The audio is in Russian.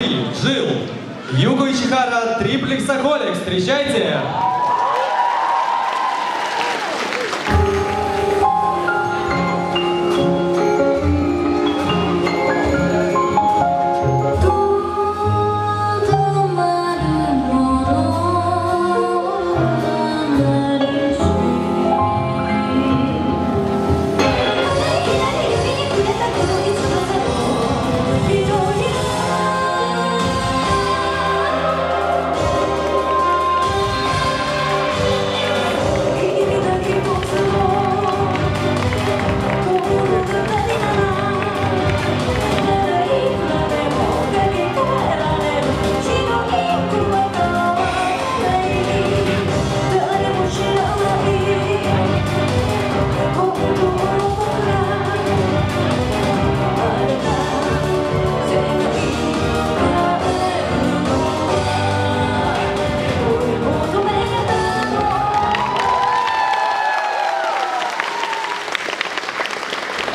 Жил Юго Ичихара Триплексахолик. Встречайте!